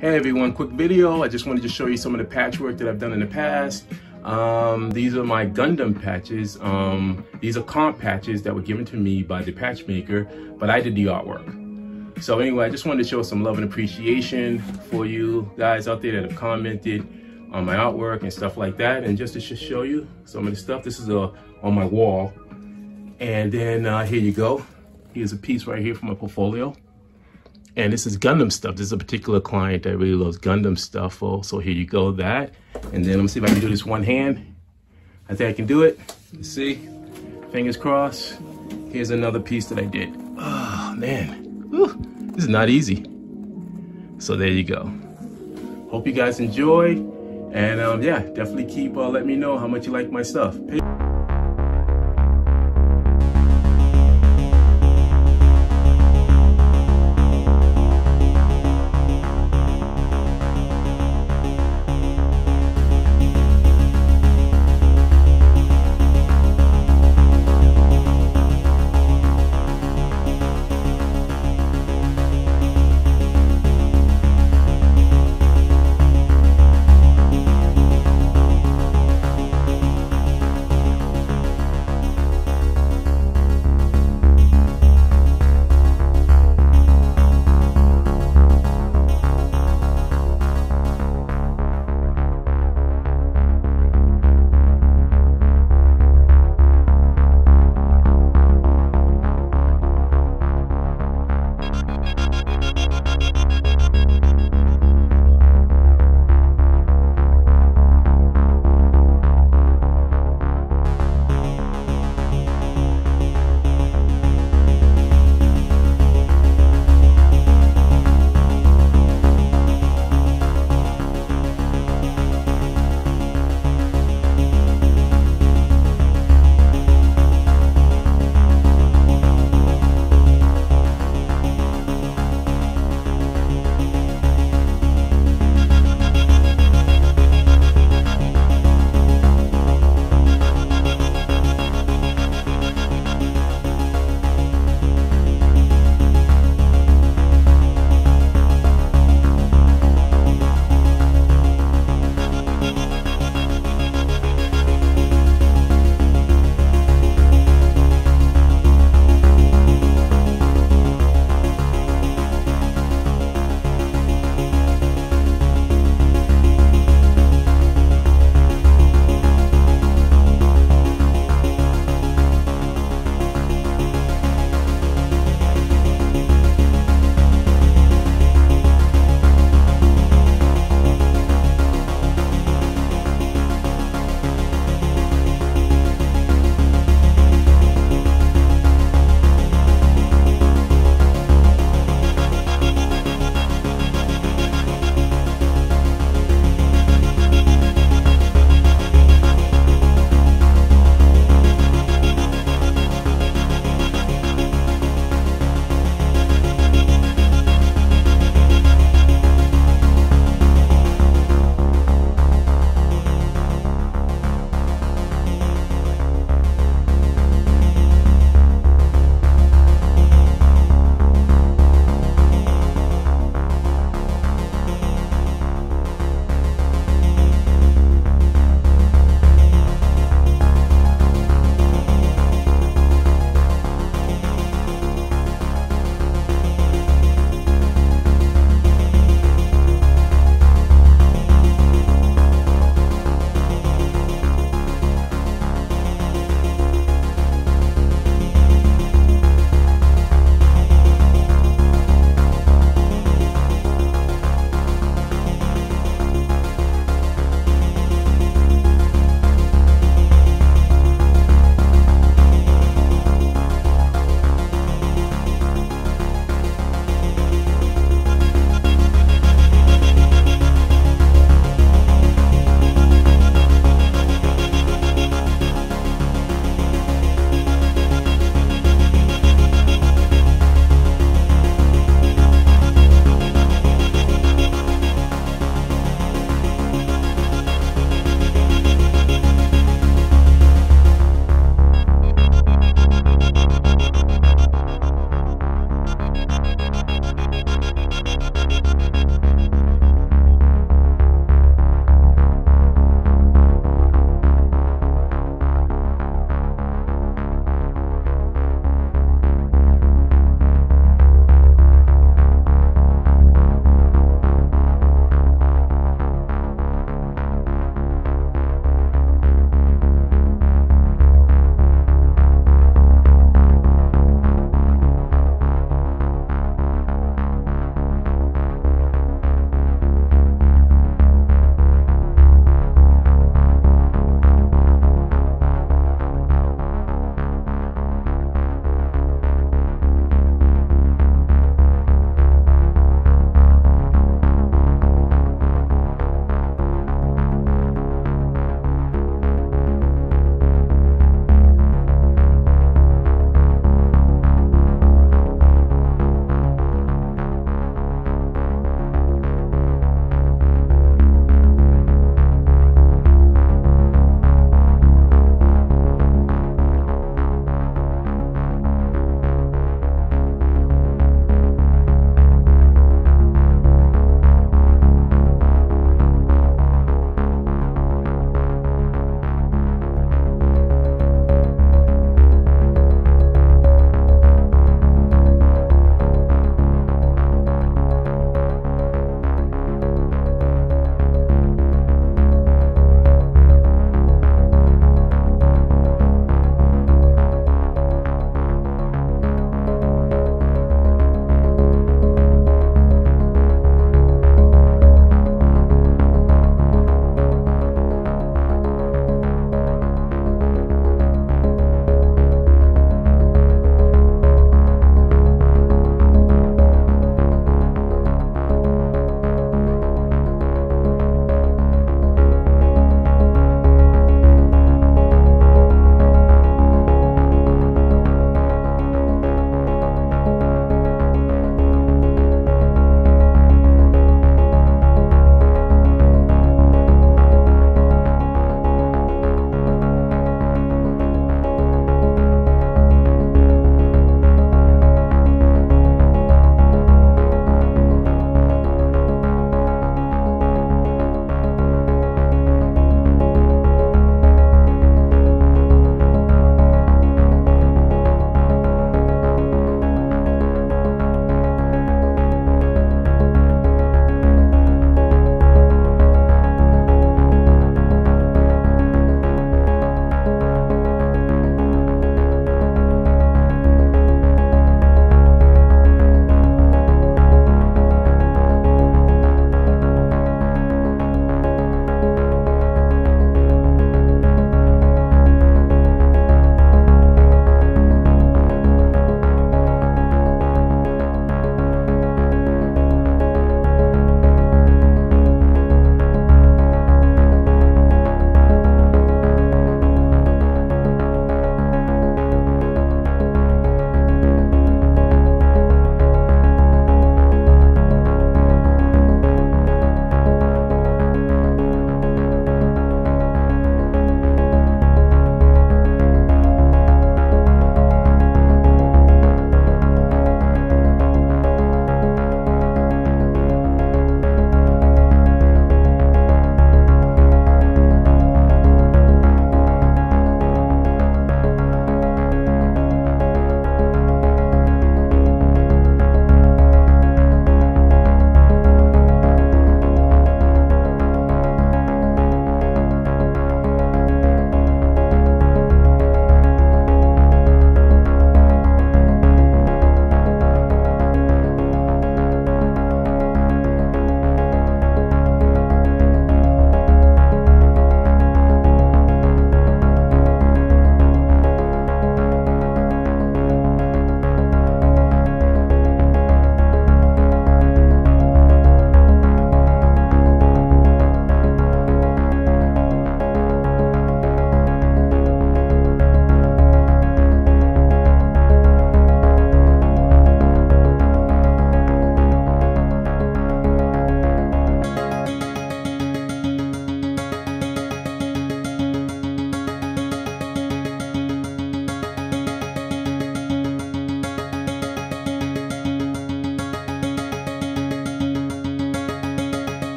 Hey everyone, quick video. I just wanted to show you some of the patchwork that I've done in the past. Um, these are my Gundam patches. Um, these are comp patches that were given to me by the patch maker, but I did the artwork. So anyway, I just wanted to show some love and appreciation for you guys out there that have commented on my artwork and stuff like that. And just to show you some of the stuff, this is a, on my wall. And then uh, here you go. Here's a piece right here from my portfolio. And this is Gundam stuff. This is a particular client that really loves Gundam stuff. Oh, so here you go, that. And then let me see if I can do this one hand. I think I can do it. Let's see. Fingers crossed. Here's another piece that I did. Oh, man. This is not easy. So there you go. Hope you guys enjoy. And um, yeah, definitely keep uh, let me know how much you like my stuff. Peace.